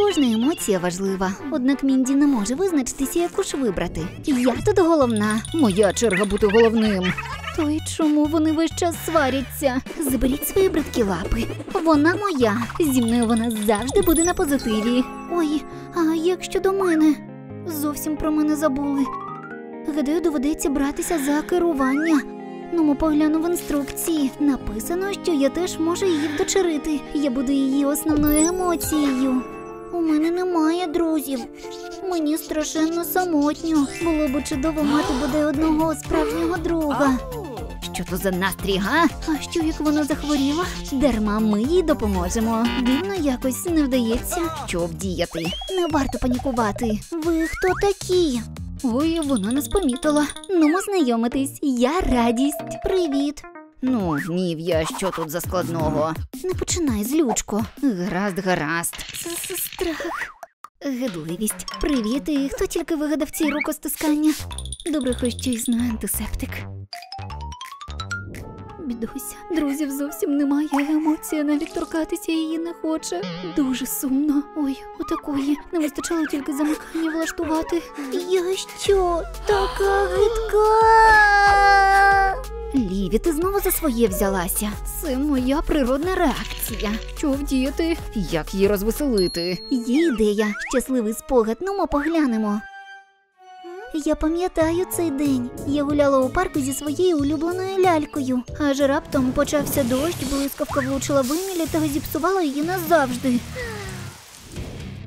Кожна емоція важлива, однак Мінді не може визначитися, яку ж вибрати. Я тут головна. Моя черга бути головним. То й чому вони весь час сваряться? Заберіть свої бридкі лапи. Вона моя. Зі мною вона завжди буде на позитиві. Ой, а як щодо мене? Зовсім про мене забули. Гадаю, доведеться братися за керування. Ну, ми погляну в інструкції. Написано, що я теж можу її вдочерити. Я буду її основною емоцією. У мене немає друзів. Мені страшенно самотньо. Було б чудово мати бодай одного справжнього друга. Що то за настрій, га? А що як вона захворіла? Дарма ми їй допоможемо. Дивно якось не вдається. Що вдіяти? Не варто панікувати. Ви хто такі? Ой, вона нас помітила. Ну, знайомитись. Я радість. Привіт. Ну, Нів'я, що тут за складного? Не починай, злючко. Гаразд, гаразд. Страх. Гидливість. Привіт, і хто тільки вигадав ці рукостискання? Добре, хоч щось знає антисептик. Бідуся, друзів зовсім немає. Емоція навіть торкатися її не хоче. Дуже сумно. Ой, отакої. Не вистачало тільки замикання влаштувати. Я що, така гидка? Ліві, ти знову за своє взялася. Це моя природна реакція. Що вдіяти? Як її розвеселити? Є ідея. Щасливий спогад. Ну, ми поглянемо. Я пам'ятаю цей день. Я гуляла у парку зі своєю улюбленою лялькою. Аж раптом почався дощ, блискавка влучила в Емілі та зіпсувала її назавжди.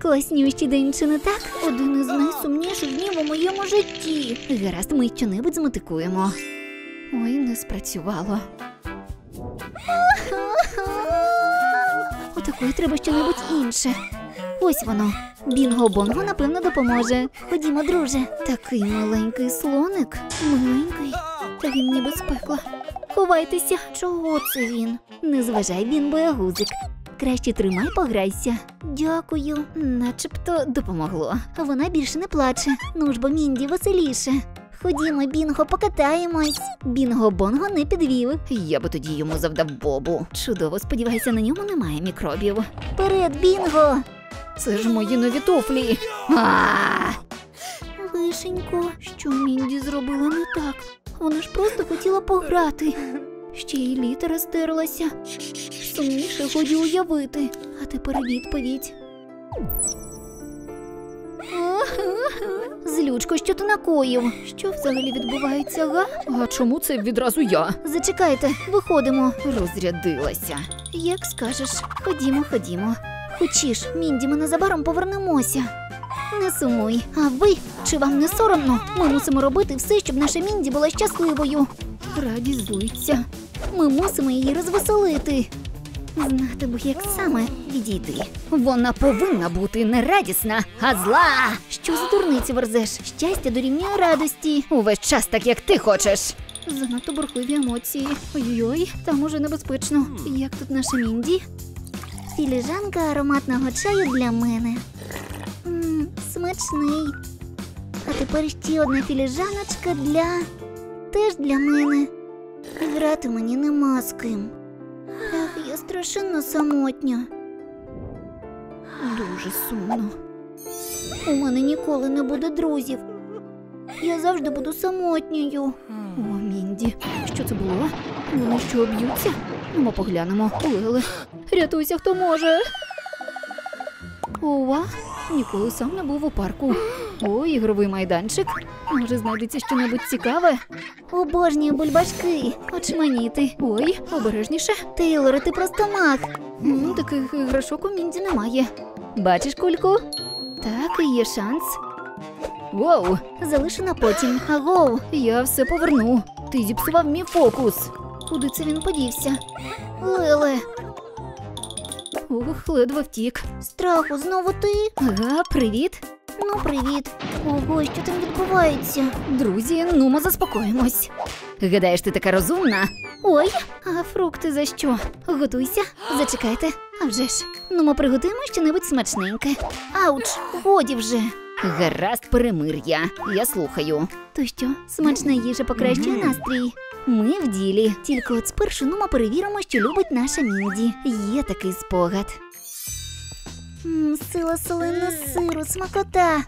Класнющий день, чи не так? Один із найсумніших днів у моєму житті. Гаразд, ми щонебудь змотикуємо. Ой, не спрацювало. Отакої треба щонебудь інше. Ось воно. Бінго-бонго, напевно, допоможе. Ходімо, друже. Такий маленький слоник. Маленький. Та він ніби з пекла. Ховайтеся, чого це він? Не зважай, він боягузик. Краще тримай, пограйся. Дякую. Начебто допомогло. Вона більше не плаче. Ну ж бо Мінді веселіше. Ходімо, Бінго, покатаємось. Бінго-бонго не підвів. Я би тоді йому завдав бобу. Чудово, сподіваюся, на ньому немає мікробів. Вперед, Бінго! Це ж мої нові туфлі. А! Вишенько, що Мінді зробила не так? Вона ж просто хотіла пограти. Ще й літера стерлася. Сумніше годі уявити. А тепер відповідь. Злючко, що ти накоїв? Що взагалі відбувається, га? А чому це відразу я? Зачекайте, виходимо. Розрядилася. Як скажеш, ходімо, ходімо. Хочеш, Мінді, ми незабаром повернемося. Не сумуй. А ви чи вам не соромно? Ми мусимо робити все, щоб наша Мінді була щасливою. Радість злиться. Ми мусимо її розвеселити. Знати б, як саме відійти. Вона повинна бути не радісна, а зла. Що за дурниці верзеш? Щастя дорівнює радості. Увесь час так, як ти хочеш. Занадто бурхливі емоції. Ой-ой, там уже небезпечно. Як тут наша Мінді? Філіжанка ароматного чаю для мене. Мм, смачний. А тепер ще одна філіжаночка для. теж для мене. Грати мені нема з ким. Ах, я страшенно самотня. Дуже сумно. У мене ніколи не буде друзів. Я завжди буду самотньою. О, Мінді, що це було? Вони що б'ються? Ну, ми поглянемо. Лили. Рятуйся, хто може. Ова, ніколи сам не був у парку. О, ігровий майданчик. Може, знайдеться щонебудь цікаве? Обожнюю бульбашки. Очманіти. Ой, обережніше. Тейлоре, ти просто маг. М, таких іграшок у Мінді немає. Бачиш кульку? Так, є шанс. Воу, залишу на потім. Агоу, я все поверну. Ти зіпсував мій фокус. Куди це він подівся? Леле. Ух, ледве втік. Страху, знову ти? Ага, привіт. Ну, привіт. Ого, що там відбувається? Друзі, ну ми заспокоїмось. Гадаєш, ти така розумна? Ой, а фрукти за що? Готуйся, зачекайте. А вже ж. Ну, ми приготуємо щонебудь смачненьке. Ауч, годі вже. Гаразд перемир'я. Я слухаю. То що, смачна їжа покращує настрій? Ми в ділі. Тільки от спершу ну ми перевіримо, що любить наша Мінді. Є такий спогад. М, Сила солена сиру, смакота.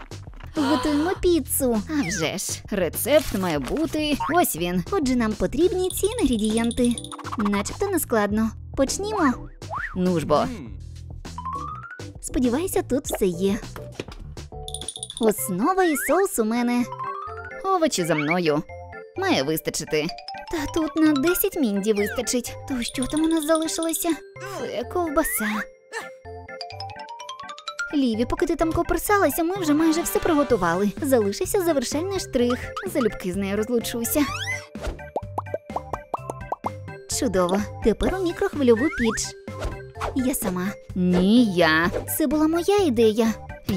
Готуємо піцу. А вже ж, рецепт має бути. Ось він. Отже, нам потрібні ці інгредієнти. Начебто не складно. Почнімо. Ну ж бо. Сподіваюся, тут все є. Основа і соус у мене. Овочі за мною. Має вистачити. Та тут на 10 мінді вистачить. То що там у нас залишилося? Це ковбаса. Ліві, поки ти там коперсалася, ми вже майже все приготували. Залишився завершальний штрих. Залюбки з нею розлучуся. Чудово. Тепер у мікрохвильову піч. Я сама. Ні, я. Це була моя ідея.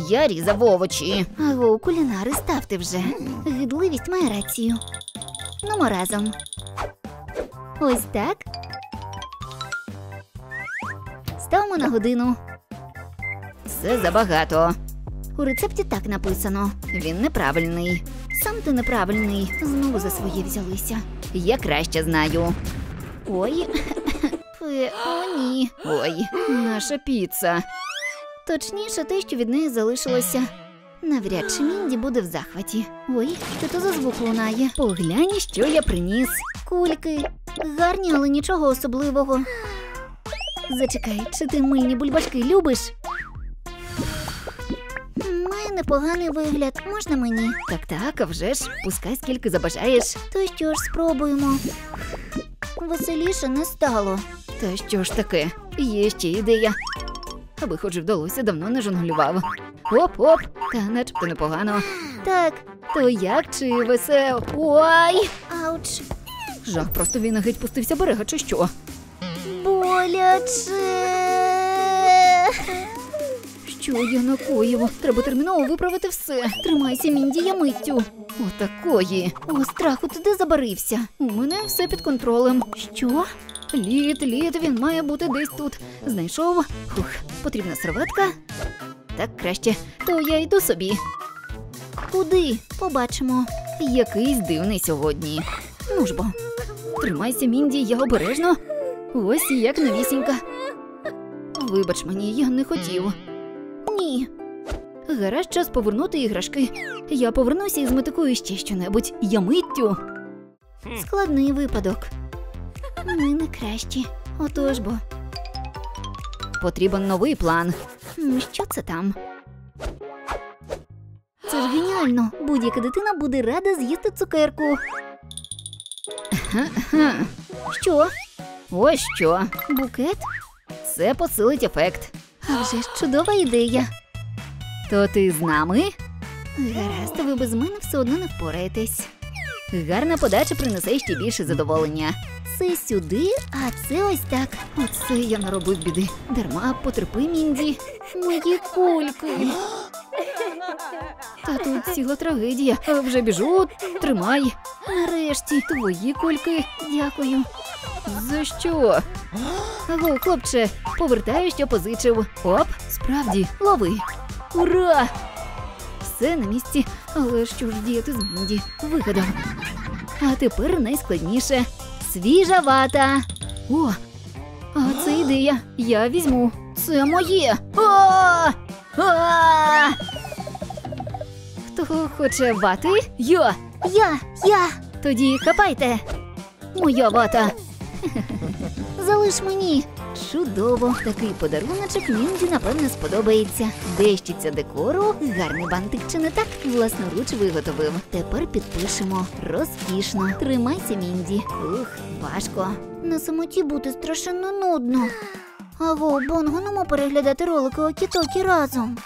Я різав овочі. Аго, кулінари, ставте вже. Гидливість має рацію. Ну, ми разом. Ось так. Ставимо на годину. Це забагато. У рецепті так написано. Він неправильний. Сам ти неправильний. Знову за своє взялися. Я краще знаю. Ой. Фе, О, ні. Ой, наша піца. Точніше, те, що від неї залишилося. Навряд чи Мінді буде в захваті. Ой, що то за звук лунає? Поглянь, що я приніс. Кульки. Гарні, але нічого особливого. Зачекай, чи ти мильні бульбашки любиш? Має непоганий вигляд, можна мені? Так, так, а вже ж, пускай скільки забажаєш. То що ж спробуємо? Веселіше не стало. Та що ж таке? Є ще ідея. Аби хоч вдалося, давно не жонглював. Оп-оп, та начебто непогано. Так, то як чи весел? Ой! Ауч! Жах, просто він геть пустився берега, чи що? Боляче. Я накоїв? Треба терміново виправити все. Тримайся, Мінді, я миттю. Отакої. О, страху, ти де забарився? У мене все під контролем. Що? Лід, лід, він має бути десь тут. Знайшов. Хух, потрібна серветка. Так краще. То я йду собі. Куди? Побачимо. Якийсь дивний сьогодні. Ну ж бо. Тримайся, Мінді, я обережно. Ось як новісінька. Вибач мені, я не хотів. Ні. Гаразд час повернути іграшки. Я повернуся і зметикую ще щонебудь. Я миттю. Складний випадок. Ми не кращі. Отож бо. Потрібен новий план. Що це там? Це ж геніально. Будь-яка дитина буде рада з'їсти цукерку. Що? Ось що. Букет? Це посилить ефект. А вже ж чудова ідея. То ти з нами? Гаразд, ви без мене все одно не впораєтесь. Гарна подача принесе ще більше задоволення. Це сюди, а це ось так. Оце я наробив біди. Дарма потерпи, Мінді. Мої кульки. Та тут ціла трагедія. Вже біжу, тримай. Нарешті твої кульки. Дякую. За що? Аго, хлопче, повертаю, що позичив. Оп, справді, лови. Ура! Все на місці, але що ж діяти з Мінді? Вигадав. А тепер найскладніше. Свіжа вата. О, а це ідея. Я візьму. Це моє. А! А! Хто хоче вати? Я. Я, я. Тоді хапайте. Моя вата. Залиш мені. Чудово, такий подаруночок Мінді, напевне, сподобається. Дещиця декору, гарний бантик чи не так? Власноруч виготовив. Тепер підпишемо. Розкішно. Тримайся, Мінді. Ух, важко. На самоті бути страшенно нудно. Аго, Бонго, ну переглядати ролики окі-токі разом.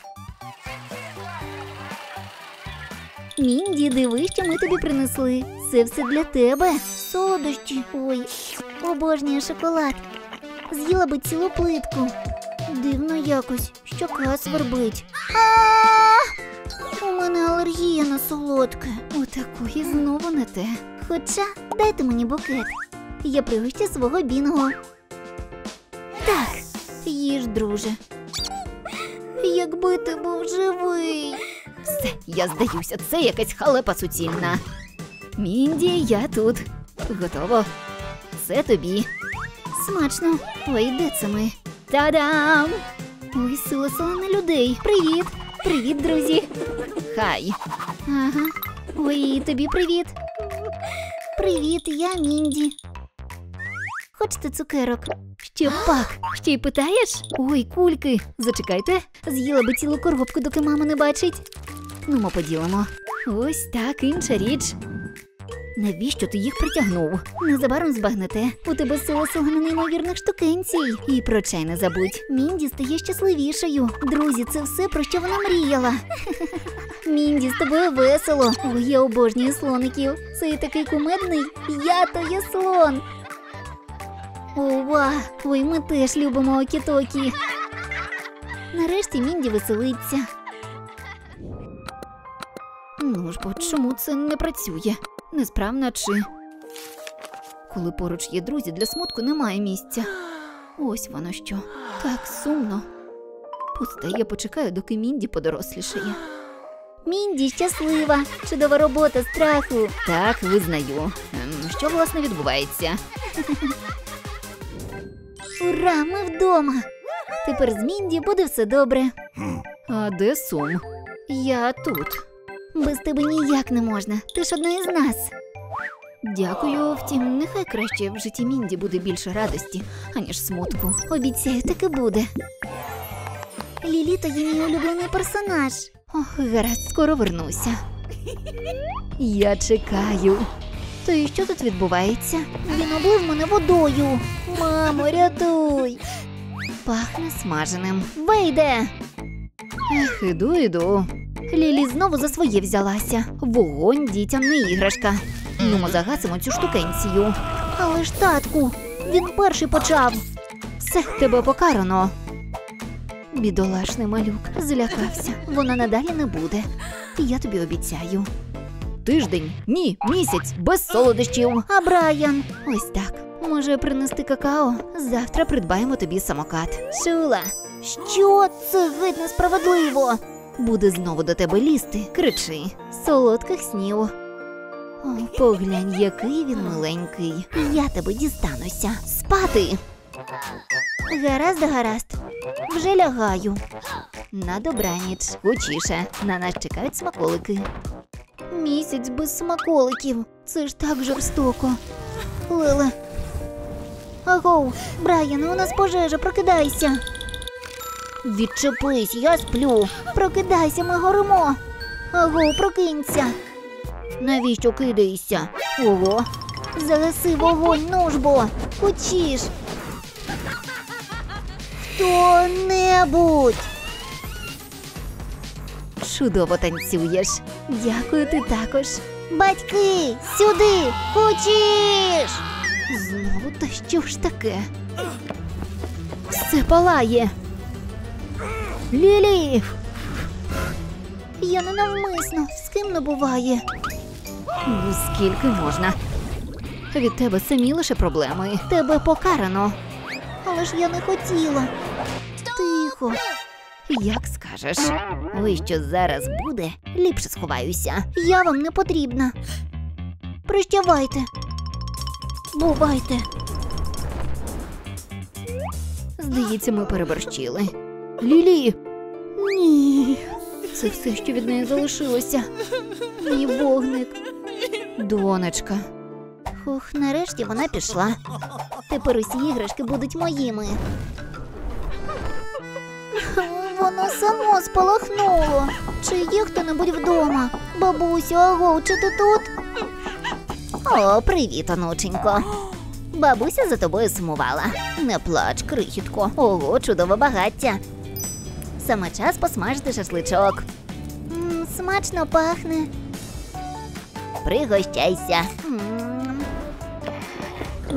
Мінді, диви, що ми тобі принесли. Це все для тебе. Солодощі. Ой, обожнюю шоколад. З'їла би цілу плитку. Дивно якось, щока свербить. А! У мене алергія на солодке. Отакої знову не те. Хоча дайте мені букет. Я пригощу свого бінго. Так, їж, друже. Якби ти був живий. Все, я здаюся, це якась халепа суцільна. Мінді, я тут. Готово. Це тобі. Смачно. Ой, де це ми? Та-дам! Ой, сила на людей. Привіт! Привіт, друзі! Хай! Ага. Ой, тобі привіт! Привіт, я Мінді. Хочете цукерок? Ще пак. Ще й питаєш? Ой, кульки. Зачекайте. З'їла би цілу коробку, доки мама не бачить. Ну, ми поділимо. Ось так, інша річ. Навіщо ти їх притягнув? Незабаром збагнете. У тебе сила сила неймовірних штукенцій. І про чай не забудь. Мінді стає щасливішою. Друзі, це все про що вона мріяла. Мінді, з тобою весело. Ой, я обожнюю слоників. Цей такий кумедний. Я то є слон. Ова, ой, ми теж любимо окітокі. Нарешті Мінді веселиться. Ну ж бо чому це не працює? Несправна чи. Коли поруч є друзі, для смутку немає місця. Ось воно що. Так сумно. Пусте, я почекаю, доки Мінді подорослішає. Мінді щаслива, чудова робота страху. Так, визнаю. Ем, Що власне відбувається? Ура, ми вдома. Тепер з Мінді буде все добре. А де сум? Я тут. Без тебе ніяк не можна. Ти ж одна із нас. Дякую, втім, нехай краще в житті Мінді буде більше радості, аніж смутку. Обіцяю, так і буде. Лілі то є мій улюблений персонаж. Ох, гаразд, скоро вернуся. Я чекаю. То і що тут відбувається? Він облив мене водою. Мамо, рятуй. Пахне смаженим. Вийде. Ех, іду, іду. Лілі знову за своє взялася. Вогонь дітям не іграшка. Ну, загасимо цю штукенцію. Але ж татку, він перший почав. Все, тебе покарано. Бідолашний малюк злякався. Вона надалі не буде. Я тобі обіцяю. Тиждень, ні, місяць, без солодощів. А Брайан, ось так. Може принести какао? Завтра придбаємо тобі самокат. Шула. Що це геть несправедливо? Буде знову до тебе лізти. Кричи. Солодких снів. О, поглянь, який він миленький. Я тебе дістануся. Спати. Гаразд, гаразд. Вже лягаю. На добраніч. Гучіше. На нас чекають смаколики. Місяць без смаколиків. Це ж так жорстоко. Леле. Агоу, Брайан, у нас пожежа, прокидайся. Відчепись, я сплю. Прокидайся, ми горимо. Агоу, прокинься. Навіщо кидаєшся? Ого. Загаси вогонь, ну ж. Хочеш. Хто-небудь. Чудово танцюєш. Дякую, ти також. Батьки, сюди! Хочеш! Знову та що ж таке? Все палає. Лілі! Я ненавмисно, з ким не буває. Ну, скільки можна? Від тебе самі лише проблеми. Тебе покарано. Але ж я не хотіла. Тихо. Як скажеш. Ой, що зараз буде, ліпше сховаюся. Я вам не потрібна. Прощавайте. Бувайте. Здається, ми переборщили. Лілі. Ні. Це все, що від неї залишилося. Мій вогник. Донечка. Хух, нарешті вона пішла. Тепер усі іграшки будуть моїми. Воно само спалахнуло. Чи є хто-небудь вдома? Бабусю, аго, чи ти тут? О, привіт, онученько. Бабуся за тобою сумувала. Не плач, крихітко. Ого, чудове багаття. Саме час посмажити шашличок. М, смачно пахне. Пригощайся. М.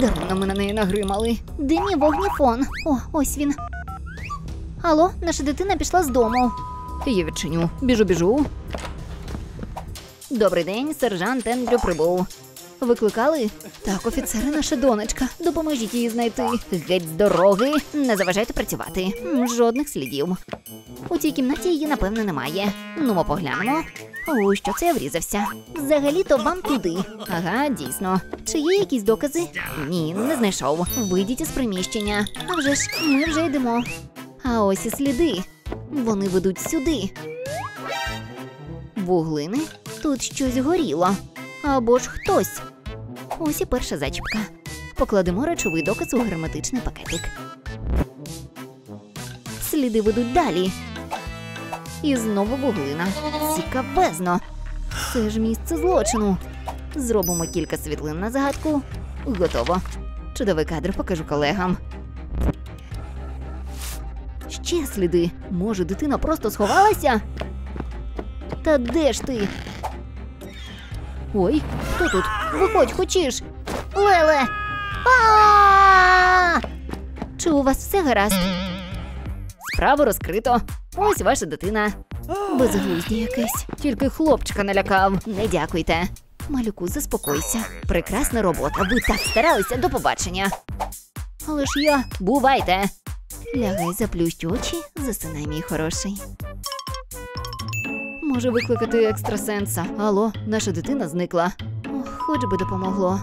Даремно ми на неї нагримали. Де мій вогніфон? О, ось він. Алло, наша дитина пішла з дому. Я відчиню. Біжу, біжу. Добрий день, сержант Ендрю прибув. Викликали? Так, офіцери, наша донечка. Допоможіть її знайти. Геть з дороги. Не заважайте працювати. Жодних слідів. У цій кімнаті її, напевно, немає. Ну, ми поглянемо. О, що це я врізався? Взагалі-то вам туди. Ага, дійсно. Чи є якісь докази? Ні, не знайшов. Вийдіть із приміщення. А вже ж, ми вже йдемо. А ось і сліди. Вони ведуть сюди. Вуглини. Тут щось горіло. Або ж хтось. Ось і перша зачіпка. Покладемо речовий доказ у герметичний пакетик. Сліди ведуть далі. І знову вуглина. Цікавезно. Це ж місце злочину. Зробимо кілька світлин на загадку. Готово. Чудовий кадр покажу колегам. Ще сліди. Може, дитина просто сховалася? Та де ж ти? Ой, хто тут? Виходь, хочеш? Леле! А! Чи у вас все гаразд? Справу розкрито. Ось ваша дитина. Безглуздя якесь. Тільки хлопчика налякав. Не дякуйте. Малюку, заспокойся. Прекрасна робота. Ви так старалися до побачення. Але ж я. Бувайте. Лягай, заплющ очі, засинай, мій хороший. Може викликати екстрасенса. Алло, наша дитина зникла. Ох, хоч би допомогло.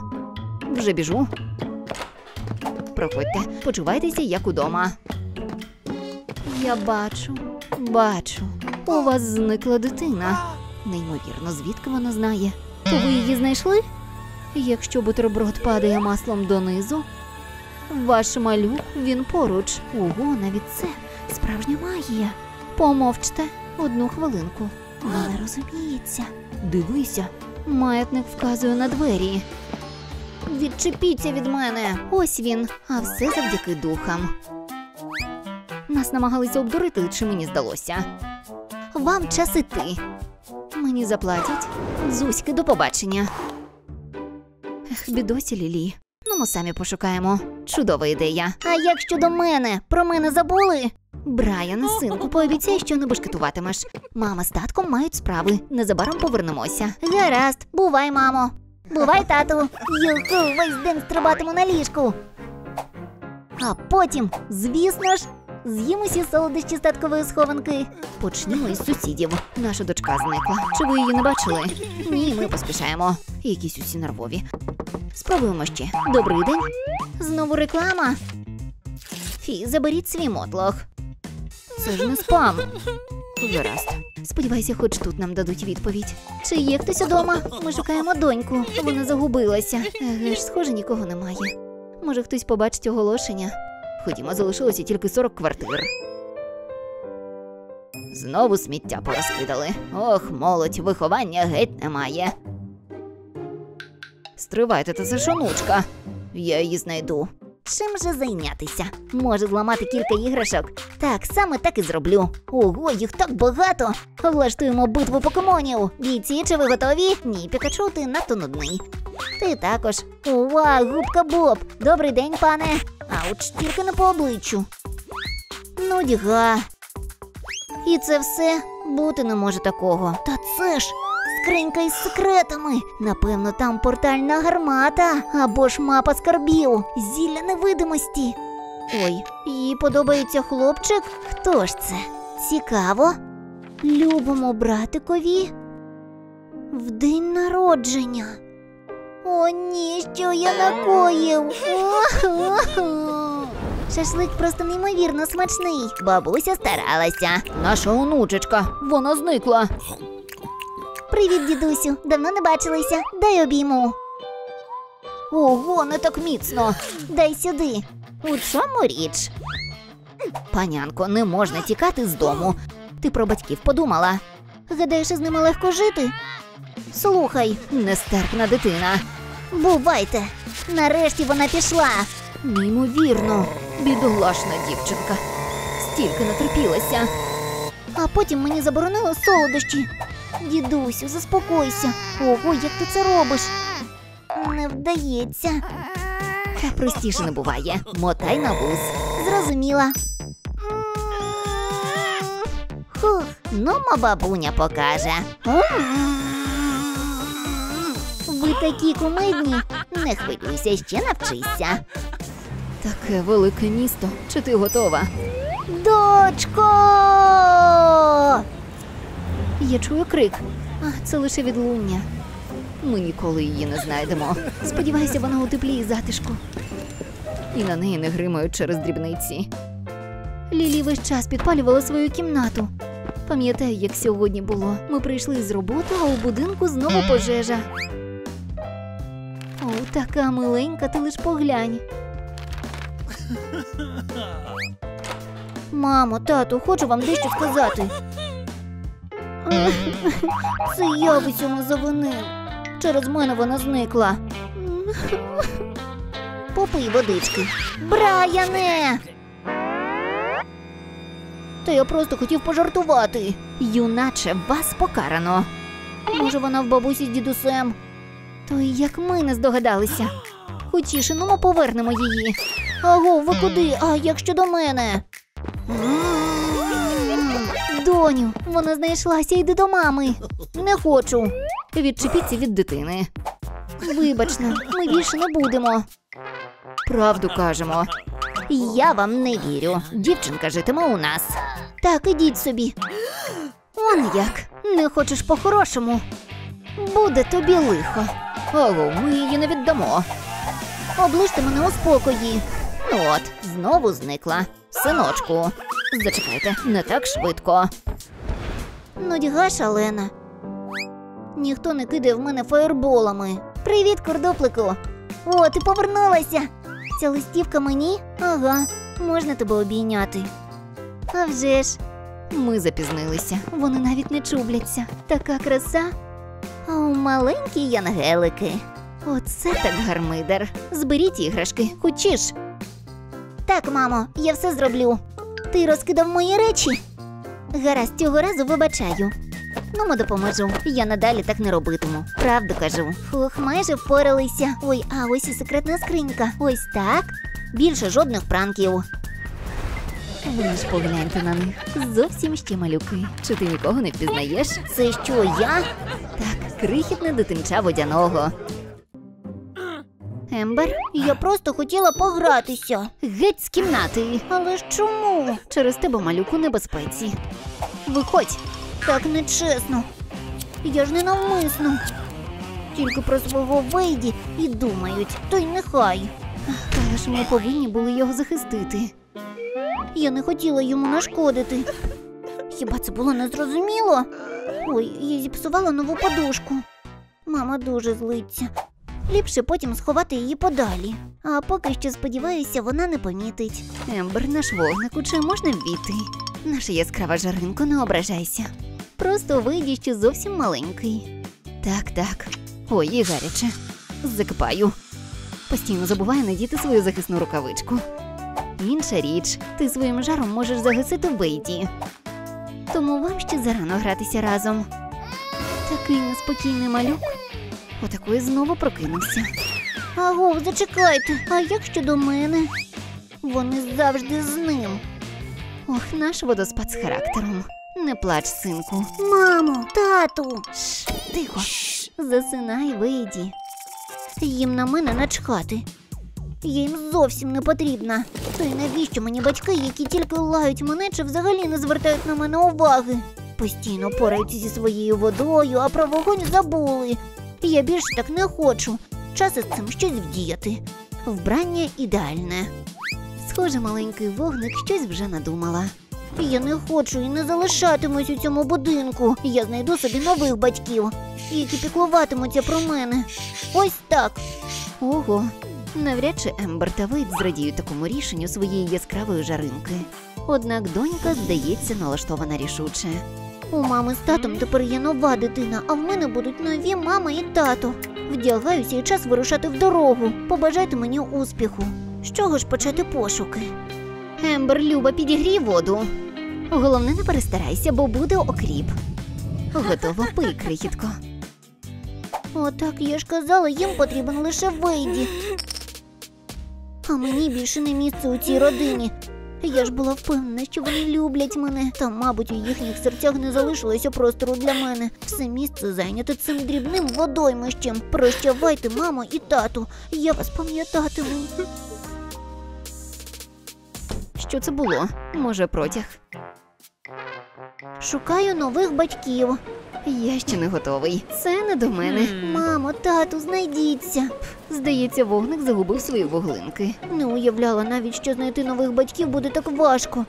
Вже біжу. Проходьте, почувайтеся як удома. Я бачу, бачу. У вас зникла дитина. Неймовірно, звідки вона знає? То ви її знайшли? Якщо бутерброд падає маслом донизу, ваш малюк він поруч. Ого, навіть це справжня магія. Помовчте одну хвилинку. Не розуміється. Дивися, маятник вказує на двері. Відчепіться від мене. Ось він, а все завдяки духам. Нас намагалися обдурити, чи мені здалося. Вам час іти. Мені заплатять. Зуськи, до побачення. Ех, бідосі Лілі. Ну, ми самі пошукаємо. Чудова ідея. А як щодо мене? Про мене забули? Брайан, синку, пообіцяй, що не бешкетуватимеш. Мама з татком мають справи. Незабаром повернемося. Гаразд, бувай, мамо. Бувай, тату. Юху, весь день стрибатиму на ліжку. А потім, звісно ж, з'їм усі солодощі з таткової схованки. Почнімо із сусідів. Наша дочка зникла. Чи ви її не бачили? Ні, ми поспішаємо. Якісь усі нервові. Спробуємо ще. Добрий день. Знову реклама. Фі, заберіть свій мотлох. Це ж не спам. Гаразд. Сподіваюся, хоч тут нам дадуть відповідь. Чи є хтось удома? Ми шукаємо доньку. Вона загубилася. Еге ж, схоже, нікого немає. Може, хтось побачить оголошення. Ходімо, залишилося тільки 40 квартир. Знову сміття порозкидали. Ох, молодь, виховання геть немає. Стривайте, та це шонучка. Я її знайду. Чим же зайнятися? Може зламати кілька іграшок? Так, саме так і зроблю. Ого, їх так багато. Влаштуємо битву покемонів. Бійці, чи ви готові? Ні, Пікачу, ти надто нудний. Ти також. Ова, губка Боб. Добрий день, пане. Ауч, тільки не по обличчю. Нудьга. І це все бути не може такого. Та це ж скринька із секретами. Напевно, там портальна гармата або ж мапа скарбів, зілля невидимості. Ой, їй подобається хлопчик? Хто ж це? Цікаво. Любому братикові в день народження. О, ні, що я накоїв. Шашлик просто неймовірно смачний. Бабуся старалася. Наша онучечка, вона зникла. Привіт, дідусю. Давно не бачилися. Дай обійму. Ого, не так міцно. Дай сюди. У чому річ? Панянко, не можна тікати з дому. Ти про батьків подумала. Гадаєш, із ними легко жити? Слухай, нестерпна дитина. Бувайте. Нарешті вона пішла. Неймовірно, бідолашна дівчинка. Стільки натерпілася. А потім мені заборонили солодощі. Дідусю, заспокойся. Ого, як ти це робиш? Не вдається. Та простіше не буває. Мотай на вуз. Зрозуміла. Хух, ну ма бабуня покаже. Ви такі кумидні. Не хвилюйся, ще навчися. Таке велике місто. Чи ти готова? Дочко! Я чую крик. А, це лише відлуння. Ми ніколи її не знайдемо. Сподіваюся, вона у теплі і затишку. І на неї не гримають через дрібниці. Лілі весь час підпалювала свою кімнату. Пам'ятаю, як сьогодні було. Ми прийшли з роботи, а у будинку знову пожежа. О, така миленька, ти лиш поглянь. Мамо, тату, хочу вам дещо сказати. Це я в усьому завинив. Через мене вона зникла. Попий водички. Браяне! Та я просто хотів пожартувати. Юначе вас покарано. Може, вона в бабусі з дідусем. То і як ми не здогадалися. Хочіше, ну ми повернемо її. Аго, ви куди? А як щодо мене? Доню, вона знайшлася, йди до мами. Не хочу. Відчепіться від дитини. Вибачте, ми більше не будемо. Правду кажемо. Я вам не вірю. Дівчинка житиме у нас. Так, ідіть собі. Он як. Не хочеш по-хорошому. Буде тобі лихо. Ого, ми її не віддамо. Оближте мене у спокої. Ну от, знову зникла. Синочку. Зачекайте, не так швидко. Нудьга шалена. Ніхто не кидає в мене фаєрболами. Привіт, кордоплику. О, ти повернулася. Ця листівка мені? Ага, можна тебе обійняти. А вже ж. Ми запізнилися, вони навіть не чубляться. Така краса. О, маленькі янгелики. Оце так гармидер. Зберіть іграшки, хочеш. Так, мамо, я все зроблю. Ти розкидав мої речі? Гаразд, цього разу вибачаю. Ну, ми допоможу. Я надалі так не робитиму. Правду кажу. Фух, майже впоралися. Ой, а ось і секретна скринька. Ось так. Більше жодних пранків. Ви ж погляньте на них. Зовсім ще малюки. Чи ти нікого не впізнаєш? Це що, я? Так, крихітне дитинча водяного. Ембер, я просто хотіла погратися. Геть з кімнати. Але ж чому? Через тебе малюку небезпеці. Виходь. Так нечесно. Я ж не навмисно. Тільки про свого Вейді і думають, то й нехай. Але ж ми повинні були його захистити. Я не хотіла йому нашкодити. Хіба це було незрозуміло? Ой, я зіпсувала нову подушку. Мама дуже злиться. Ліпше потім сховати її подалі. А поки що, сподіваюся, вона не помітить. Ембер, наш вогнику, чи можна ввійти? Наша яскрава жаринко, не ображайся. Просто вийді ще зовсім маленький. Так, так. Ой, і гаряче. Закипаю. Постійно забуваю надіти свою захисну рукавичку. Інша річ, ти своїм жаром можеш загасити Вейді. Тому вам ще зарано гратися разом. Такий неспокійний малюк. Отакої знову прокинувся. Аго, зачекайте, а як щодо мене? Вони завжди з ним. Ох, наш водоспад з характером. Не плач, синку. Мамо, тату. Шш, тихо. Шш. Засинай, вийді. Їм на мене начхати. Я їм зовсім не потрібна. То й навіщо мені батьки, які тільки лають мене чи взагалі не звертають на мене уваги? Постійно пораються зі своєю водою, а про вогонь забули. Я більше так не хочу. Час із цим щось вдіяти. Вбрання ідеальне. Схоже, маленький вогник щось вже надумала. Я не хочу і не залишатимусь у цьому будинку. Я знайду собі нових батьків, які піклуватимуться про мене. Ось так. Ого, навряд чи Ембер та Вейт зрадіють такому рішенню своєї яскравої жаринки. Однак донька, здається, налаштована рішуче. У мами з татом тепер є нова дитина, а в мене будуть нові мама і тато. Вдягаюся і час вирушати в дорогу. Побажайте мені успіху. З чого ж почати пошуки? Ембер, Люба, підігрій воду. Головне, не перестарайся, бо буде окріп. Готово, пий, крихітко. Отак я ж казала, їм потрібен лише Вейді. А мені більше не місце у цій родині. Я ж була впевнена, що вони люблять мене, та, мабуть, у їхніх серцях не залишилося простору для мене. Все місце зайняте цим дрібним водоймищем. Прощавайте, мамо і тату. Я вас пам'ятатиму. Що це було? Може, протяг? Шукаю нових батьків. Я ще не готовий. Це не до мене. Мамо, тату, знайдіться. Здається, вогник загубив свої вуглинки. Не уявляла навіть, що знайти нових батьків буде так важко.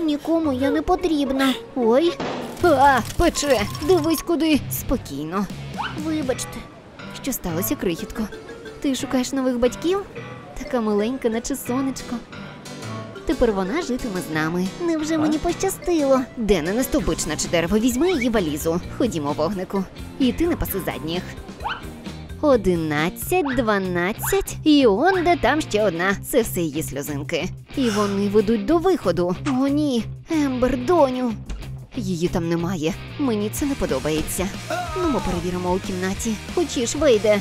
Нікому я не потрібна. Ой. А, пече, дивись куди. Спокійно. Вибачте. Що сталося, крихітко? Ти шукаєш нових батьків? Така миленька, наче сонечко. Тепер вона житиме з нами. Невже мені пощастило? Дене, не стовбич, наче дерево, візьми її валізу. Ходімо, вогнику. І ти не паси задніх. Одинадцять, дванадцять, і он де там ще одна. Це все її сльозинки. І вони ведуть до виходу. О, ні, Ембер, доню. Її там немає. Мені це не подобається. Ну, ми перевіримо у кімнаті. Хочеш, вийде.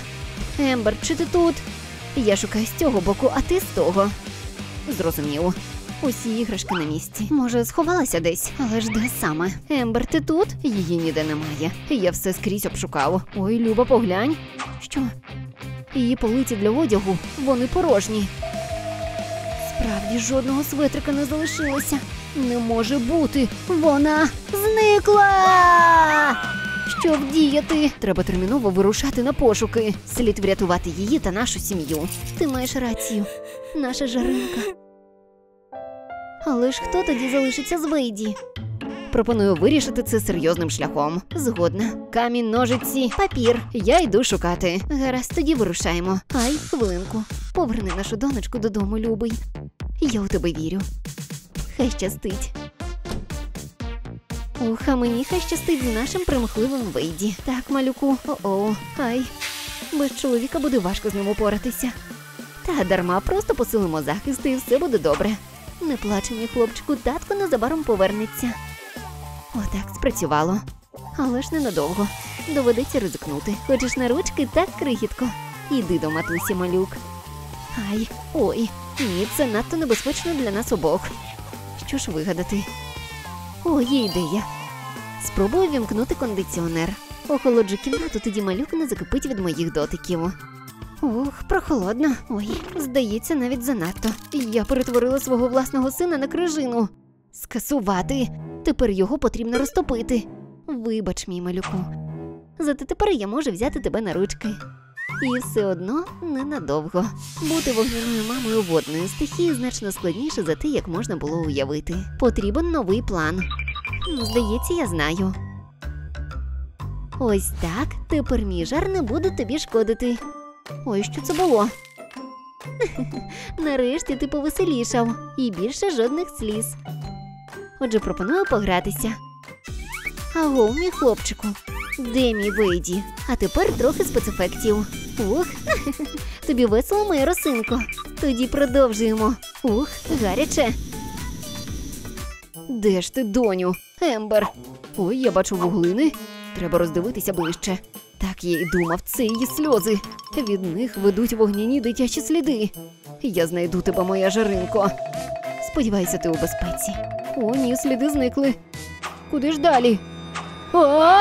Ембер, чи ти тут? Я шукаю з цього боку, а ти з того. Зрозумів. Усі іграшки на місці. Може, сховалася десь, але ж де саме? Ембер, ти тут? Її ніде немає. Я все скрізь обшукав. Ой, Люба, поглянь. Що? Її полиці для одягу, вони порожні. Справді жодного светрика не залишилося. Не може бути. Вона зникла. Що вдіяти? Треба терміново вирушати на пошуки. Слід врятувати її та нашу сім'ю. Ти маєш рацію, наша жаринка. Але ж хто тоді залишиться з Вейді? Пропоную вирішити це серйозним шляхом. Згодна. Камінь, ножиці, папір. Я йду шукати. Гаразд, тоді вирушаємо. Ай, хвилинку. Поверни нашу донечку додому, любий. Я у тебе вірю. Хай щастить. Ух, а мені хай щастить з нашим примхливим вийді. Так, малюку, о-о, ай. Без чоловіка буде важко з ним упоратися. Та дарма, просто посилимо захист і все буде добре. Не плач, мій хлопчику, татко незабаром повернеться. Отак спрацювало. Але ж ненадовго. Доведеться ризикнути. Хочеш на ручки, так крихітко. Іди до матусі, малюк. Ай, ой, ні, це надто небезпечно для нас обох. Що ж вигадати? О, є ідея. Спробую вімкнути кондиціонер. Охолоджу кімнату, тоді малюк не закипить від моїх дотиків. Ух, прохолодно. Ой, здається, навіть занадто. Я перетворила свого власного сина на крижину. Скасувати. Тепер його потрібно розтопити. Вибач, мій малюку. Зате тепер я можу взяти тебе на ручки. І все одно ненадовго. Бути вогняною мамою водної стихії значно складніше за те, як можна було уявити. Потрібен новий план. Ну, Здається, я знаю. Ось так. Тепер мій жар не буде тобі шкодити. Ой, що це було? Нарешті ти повеселішав і більше жодних сліз. Отже, пропоную погратися. Аго, мій хлопчику, де мій Вейді? А тепер трохи спецефектів. Ух, тобі весело, моя росинко. Тоді продовжуємо. Ух, гаряче. Де ж ти, доню? Ембер. Ой, я бачу вуглини. Треба роздивитися ближче. Так я й думав, це її сльози. Від них ведуть вогняні дитячі сліди. Я знайду тебе, моя жаринко. Сподіваюся, ти у безпеці. О, ні, сліди зникли. Куди ж далі? О!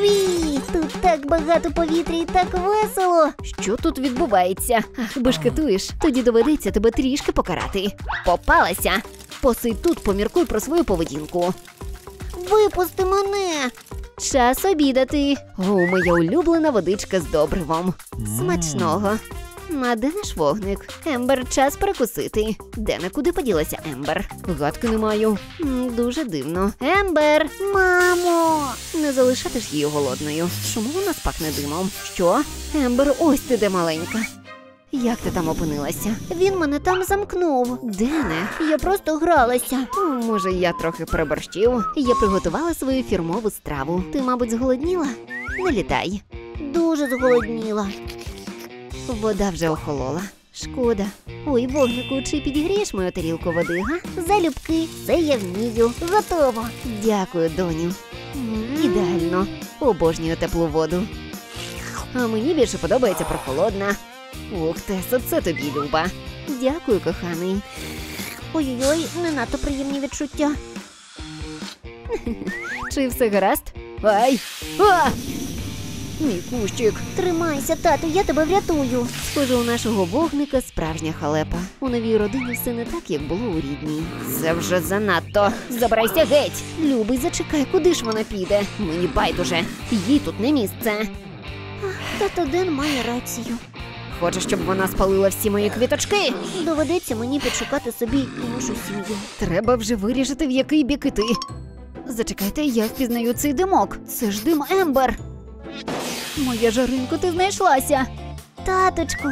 Вій, тут так багато повітря і так весело. Що тут відбувається? Ах, бешкетуєш, тоді доведеться тебе трішки покарати. Попалася. Посидь тут, поміркуй про свою поведінку. Випусти мене. Час обідати. О, моя улюблена водичка з добривом. Смачного. А де наш вогник? Ембер, час перекусити. Денні, куди поділася Ембер? Гадки не маю. М, Дуже дивно. Ембер, мамо! Не залишати ж її голодною. Чому вона спахне димом? Що? Ембер, ось ти де маленька. Як ти там опинилася? Він мене там замкнув. Денні? Я просто гралася. Може, я трохи переборщив. Я приготувала свою фірмову страву. Ти, мабуть, зголодніла? Не літай. Дуже зголодніла. Вода вже охолола. Шкода. Ой, вогнику, чи підігрієш мою тарілку води, га? Залюбки, все я вмію. Готово. Дякую, доню. Ідеально. Обожнюю теплу воду. А мені більше подобається прохолодна. Ух, Тесо, це тобі, Люба. Дякую, коханий. Ой-ой-ой, не надто приємні відчуття. Чи все гаразд? Ай! А! Мій кущик. Тримайся, тату, я тебе врятую. Схоже, у нашого вогника справжня халепа. У новій родині все не так, як було у рідній. Це вже занадто. Забирайся геть. Любий, зачекай, куди ж вона піде? Мені байдуже. Їй тут не місце. Тато Ден має рацію. Хочеш, щоб вона спалила всі мої квіточки? Доведеться мені підшукати собі іншу сім'ю. Треба вже вирішити, в який бік іти. Зачекайте, я впізнаю цей димок. Це ж дим Ембер. Моя жаринко, ти знайшлася. Таточку,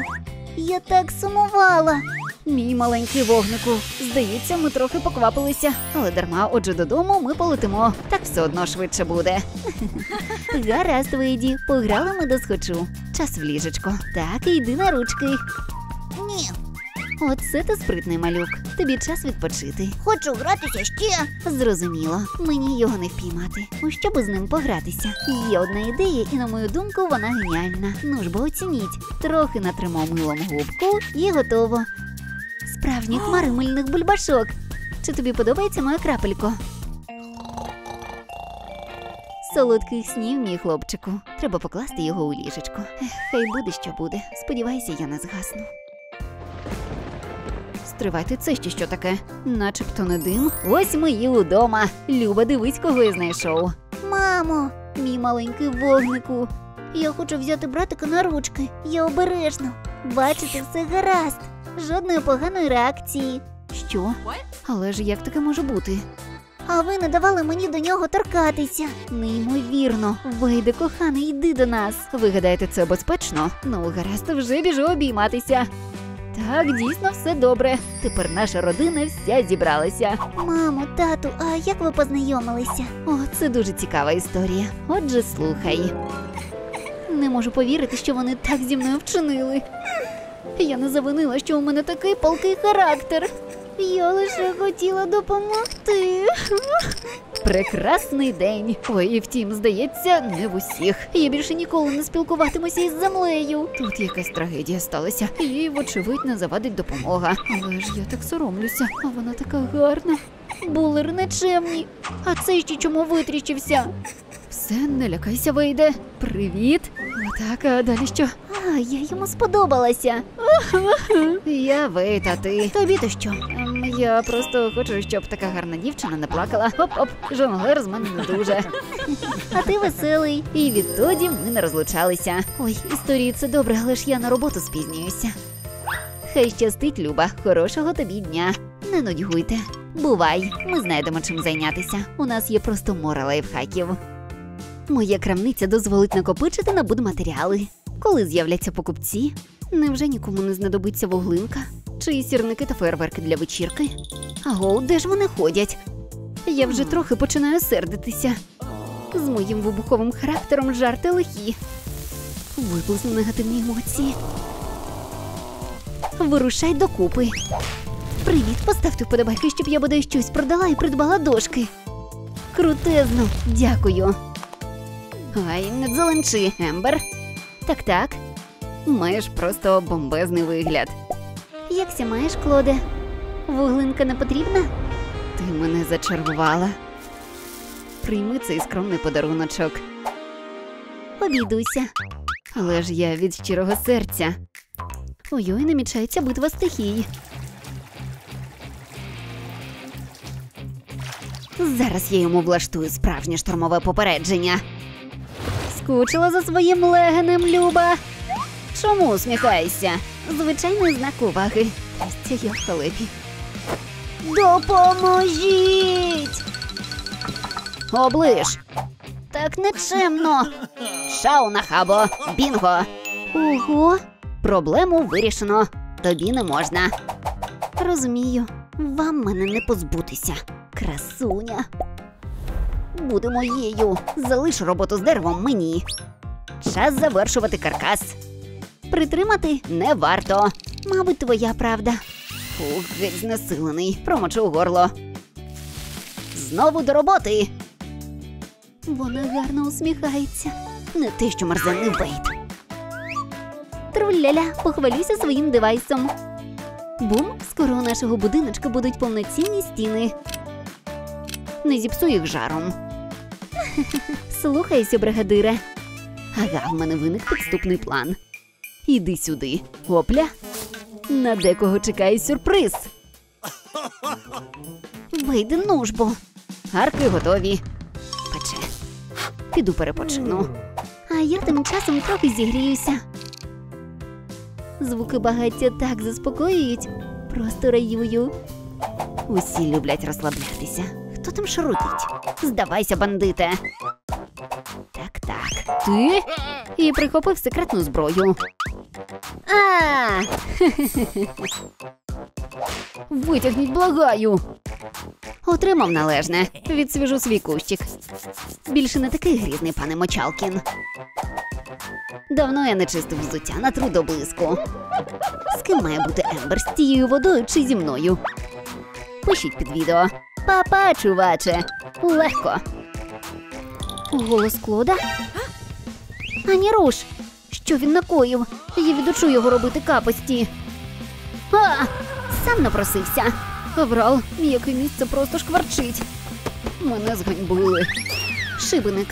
я так сумувала. Мій маленький вогнику. Здається, ми трохи поквапилися, але дарма, отже, додому ми полетимо. Так все одно швидше буде. Гаразд, Вейді, пограли ми до схочу. Час в ліжечко. Так, йди на ручки. Ні, Оце ти спритний малюк. Тобі час відпочити. хочу гратися ще. Зрозуміло, мені його не впіймати. У що би з ним погратися? Є одна ідея, і на мою думку, вона геніальна. Ну ж бо оцініть. Трохи натримо милом губку і готово. Справжні хмари мильних бульбашок. Чи тобі подобається моя крапелько? Солодких снів, мій хлопчику. Треба покласти його у ліжечко. Ех, хай буде, що буде. Сподівайся, я не згасну. Стривайте, це ще що таке? Начебто не дим. Ось ми і удома. Люба, дивись, кого я знайшов. Мамо, Мій маленький вогнику. я хочу взяти братика на ручки. Я обережно. Бачите, все гаразд. Жодної поганої реакції. Що? Але ж як таке може бути? А ви не давали мені до нього торкатися. Неймовірно. Вийде, коханий, йди до нас. Ви гадаєте, це безпечно? Ну, гаразд, вже біжу обійматися. Так, дійсно, все добре. Тепер наша родина вся зібралася. Мамо, тату, а як ви познайомилися? О, це дуже цікава історія. Отже, слухай. Не можу повірити, що вони так зі мною вчинили. Я не завинила, що у мене такий палкий характер. Я лише хотіла допомогти. Прекрасний день. Ой, і втім, здається, не в усіх. Я більше ніколи не спілкуватимуся із землею. Тут якась трагедія сталася. Їй, вочевидь, не завадить допомога. Але ж я так соромлюся, а вона така гарна. Булер нечемні. А цей ще чому витріщився? Все, не лякайся, вийде. Привіт. Отак, а далі що? А, я йому сподобалася. Я Вейт, а ти. Тобі то що? Ем, Я просто хочу, щоб така гарна дівчина не плакала. Оп-оп, жонглер з мене не дуже. А ти веселий. І відтоді ми не розлучалися. Ой, історії це добре, але ж я на роботу спізнююся. Хай щастить, Люба, хорошого тобі дня. Не нудьгуйте. Бувай, ми знайдемо чим зайнятися. У нас є просто море лайфхаків. Моя крамниця дозволить накопичити на будматеріали. Коли з'являться покупці, невже нікому не знадобиться вуглинка? Чи сірники та фейерверки для вечірки? Аго, де ж вони ходять? Я вже трохи починаю сердитися. З моїм вибуховим характером жарти лихі. Виплесну негативні емоції. Вирушай докупи. Привіт, поставте вподобайки, щоб я бодай щось продала і придбала дошки. Крутезно, дякую. Ай, не дзеленчи, Ембер. Так, так. Маєш просто бомбезний вигляд. Якся маєш, Клоде? Вуглинка не потрібна? Ти мене зачарувала. Прийми цей скромний подаруночок. Обійдуся. Але ж я від щирого серця. Ой-ой, намічається битва стихій. Зараз я йому влаштую справжнє штормове попередження. Скучила за своїм легенем, Люба. Чому усміхаєшся? Звичайний знак уваги. Я в халепі. Допоможіть! Оближ! Так нечемно. Шау на хабо! Бінго! Ого, Проблему вирішено. Тобі не можна. розумію. Вам мене не позбутися. Красуня. Буде моєю. Залиш роботу з деревом мені. Час завершувати каркас. Притримати? Не варто. Мабуть, твоя правда. Фух, геть знесилений. Промочу горло. Знову до роботи. Вона гарно усміхається. Не те, що мерзенний вейт. Трулляля, похвалюся своїм девайсом. Бум, скоро у нашого будиночка будуть повноцінні стіни. Не зіпсуй їх жаром. Слухайся, бригадире. Ага, в мене виник підступний план. Іди сюди. Опля. На декого чекає сюрприз. Вийди ну ж бо. Арки готові. Пече. Піду перепочину. А я тим часом трохи зігріюся. Звуки багаття так заспокоюють. Просто раюю. Усі люблять розслаблятися. Хто там шарудить? Здавайся, бандите. Так, так. Ти? І прихопив секретну зброю. А! Витягніть, благаю. Отримав належне. Відсвіжу свій кущик. Більше не такий грізний, пане Мочалкін. Давно я не чистив взуття на тру блиску. З ким має бути Ембер з тією водою чи зі мною? Пишіть під відео. Па-па, чуваче. Легко. Голос Клода? Ані руш. Що він накоїв? Я відучу його робити капості. А! Сам напросився. Аврал, яке місце просто шкварчить. Мене зганьбили. Шибеник.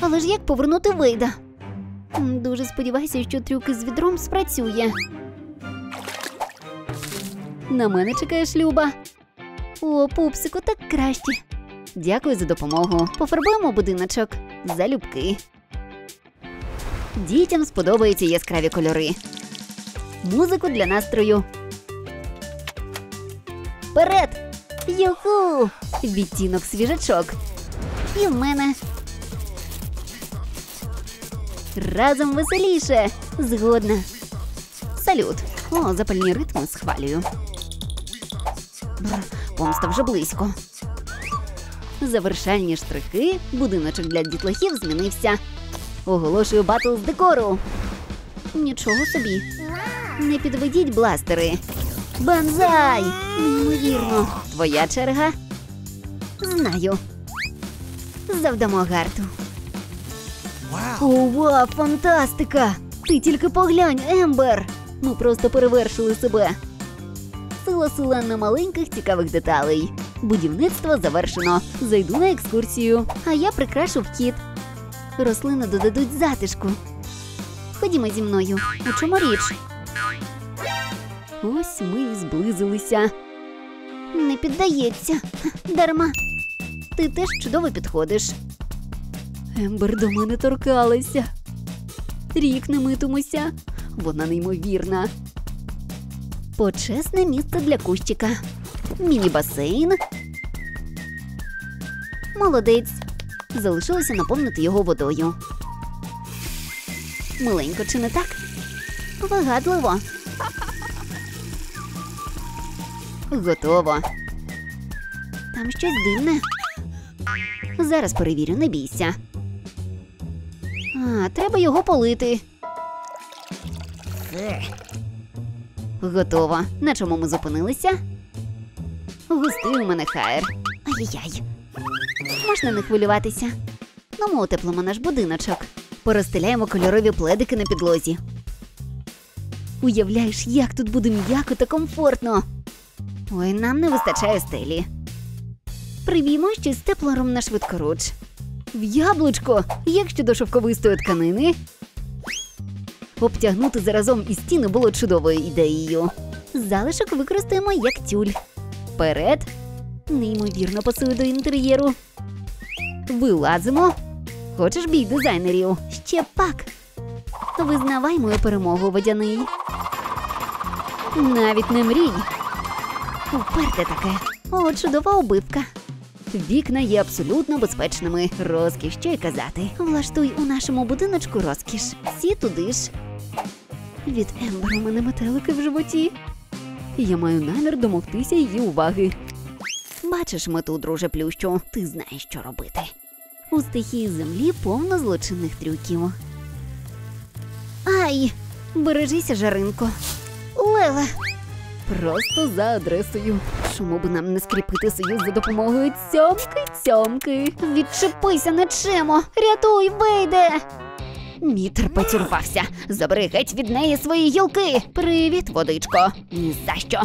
Але ж як повернути Вейда? Дуже сподіваюся, що трюк із відром спрацює. На мене чекаєш, Люба. О, пупсику, так краще. Дякую за допомогу. Пофарбуємо будиночок. Залюбки. Дітям сподобаються яскраві кольори. Музику для настрою. Вперед! Юху! Відтінок свіжачок. І в мене. Разом веселіше. Згодна. Салют. О, запальні ритми схвалюю. Помста вже близько. Завершальні штрихи. Будиночок для дітлахів змінився. Оголошую батл з декору. Нічого собі. Не підведіть бластери. Банзай! Неймовірно. Твоя черга? Знаю. Завдамо гарту. О, вау, фантастика! Ти тільки поглянь, Ембер! Ми просто перевершили себе. Сила селена маленьких цікавих деталей. Будівництво завершено. Зайду на екскурсію, а я прикрашу вхід. Рослини додадуть затишку. Ходімо зі мною. У чому річ? Ось ми і зблизилися. Не піддається. Дарма. Ти теж чудово підходиш. Ембер до мене торкалася. Рік не митимуся. Вона неймовірна. Почесне місце для кущика. Міні-басейн. Молодець. Залишилося наповнити його водою. Миленько, чи не так? Вигадливо. Готово. Там щось дивне. Зараз перевірю, не бійся. А, треба його полити. Готово. На чому ми зупинилися? Густий у мене хаєр. Ай-яй. Можна не хвилюватися. Ну, ми утеплимо наш будиночок. Порозстеляємо кольорові пледики на підлозі. Уявляєш, як тут буде м'яко та комфортно. Ой, нам не вистачає стелі. Прибіймо ще з теплором на швидкоруч. В яблучко, як щодо шовковистої тканини. Обтягнути заразом і стіни було чудовою ідеєю. Залишок використаємо як тюль. Вперед. Неймовірно пасує до інтер'єру. Вилазимо. Хочеш бій дизайнерів? Ще пак. Визнавай мою перемогу, водяний. Навіть не мрій. Уперте таке. О, чудова обивка. Вікна є абсолютно безпечними. Розкіш, що й казати. Влаштуй у нашому будиночку розкіш. Всі туди ж. Від Ембер у мене метелики в животі. Я маю намір домогтися її уваги. Бачиш мету, друже плющу, ти знаєш, що робити. У стихії землі повно злочинних трюків. Ай! Бережися, жаринко. Леле. Просто за адресою. Чому би нам не скріпити союз за допомогою цьомки цьомки? Відчепися нечемо! Рятуй, вийде! Мій терпець урвався. Забери геть від неї свої гілки. Привіт, водичко. Ні за що.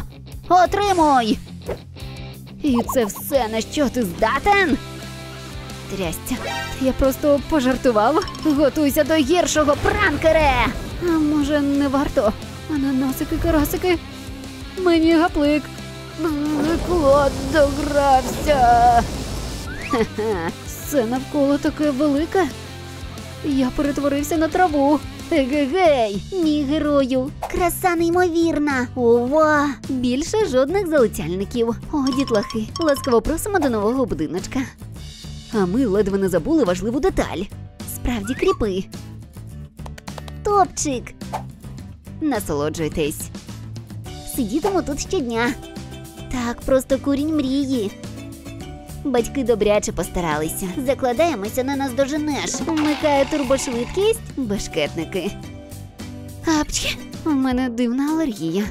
Отримуй! І це все на що ти здатен? Трястя, я просто пожартував. Готуйся до гіршого, пранкере! А може, не варто? Ананасики, карасики. Мені гаплик. Клод догрався. Ха-ха, все навколо таке велике. Я перетворився на траву. Егегей, мій герою. Краса неймовірна. Ова! Більше жодних залицяльників. О, дітлахи, ласкаво просимо до нового будиночка. А ми ледве не забули важливу деталь. Справді кріпи. Топчик! Насолоджуйтесь. Сидітиму тут щодня. Так, просто курінь мрії. Батьки добряче постаралися. Закладаємося, не нас доженеш. Вмикає турбошвидкість, бешкетники. Апчхі, у мене дивна алергія.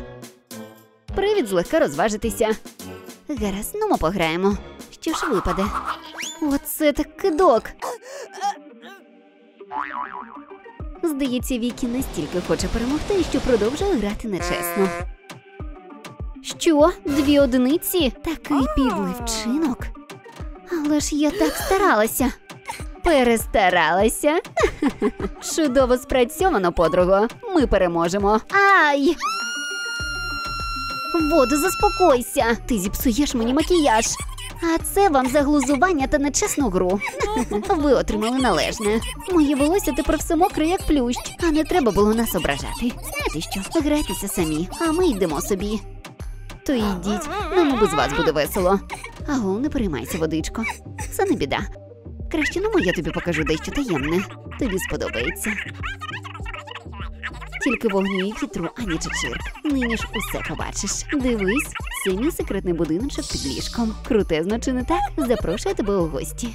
Привід злегка розважитися. Гаразд, ну ми пограємо. Що ж випаде? Оце так кидок. Здається, Вікі настільки хоче перемогти, що продовжує грати нечесно. Що? Дві одиниці? Такий підлий вчинок. Але ж я так старалася. Перестаралася. Чудово спрацьовано, подруго. Ми переможемо. Ай! Воду, заспокойся. Ти зіпсуєш мені макіяж. А це вам за глузування та нечесну гру. Ви отримали належне. Моє волосся тепер все мокре, як плющ, а не треба було нас ображати. Знаєте що? Грайтеся самі, а ми йдемо собі. То йдіть, нам без вас буде весело. Аго, не переймайся, водичко. Це не біда. Краще я тобі покажу дещо таємне. Тобі сподобається. Тільки вогню і вітру, ані чечирк. Нині ж усе побачиш. Дивись, мій секретний будиночок під ліжком. Крутезно чи не так? Запрошую тебе у гості.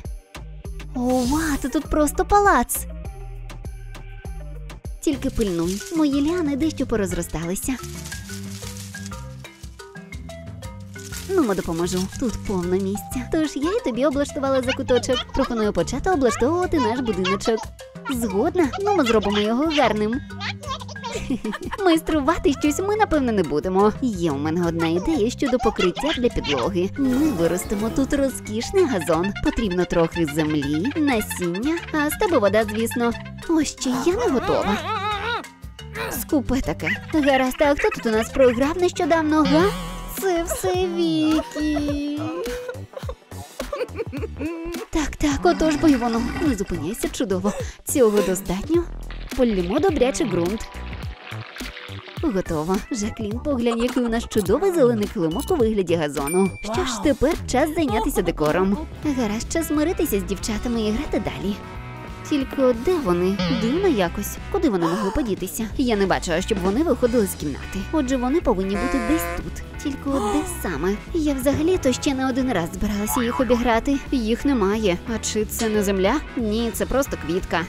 Ова, ти тут просто палац. Тільки пильнуй, мої ліани дещо порозросталися. Ну, допоможу. Тут повно місця. Тож я й тобі облаштувала закуточок. Пропоную почати облаштовувати наш будиночок. Згодна, ну ми зробимо його гарним. Майструвати щось ми, напевно, не будемо. Є у мене одна ідея щодо покриття для підлоги. Ми виростимо тут розкішний газон. Потрібно трохи землі, насіння, а з тебе вода, звісно. Ось ще я не готова. Скупе таке. Гаразд, а хто тут у нас програв нещодавно, га? Це все Вікі. Так, так, отож бо й воно. Не зупиняйся чудово. Цього достатньо. Полімо добряче ґрунт. Готово. Жаклін, поглянь, який у нас чудовий зелений килимок у вигляді газону. Що ж, тепер час зайнятися декором. Гаразд, час миритися з дівчатами і грати далі. Тільки де вони? Дивно якось. Куди вони могли подітися? Я не бачила, щоб вони виходили з кімнати. Отже, вони повинні бути десь тут. Тільки от де саме? Я взагалі-то ще не один раз збиралася їх обіграти. Їх немає. А чи це не земля? Ні, це просто квітка.